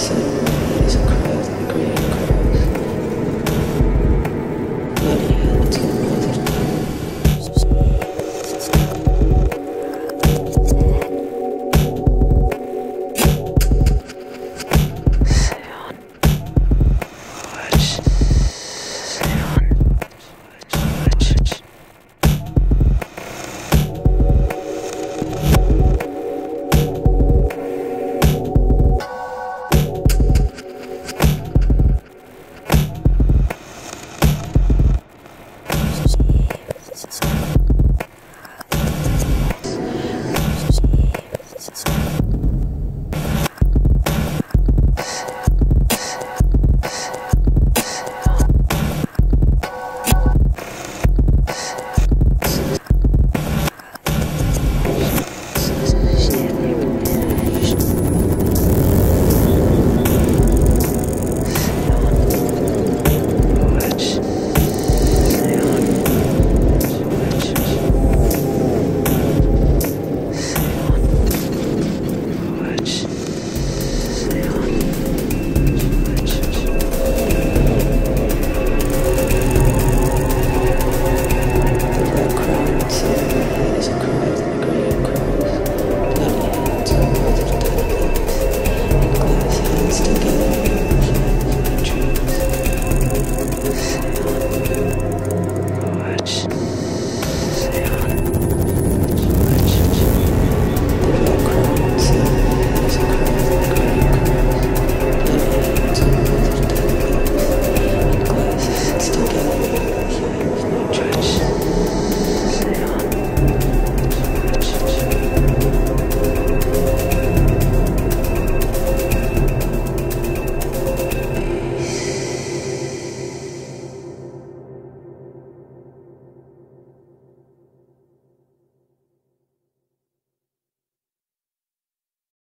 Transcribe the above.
It's a, crazy, crazy, crazy.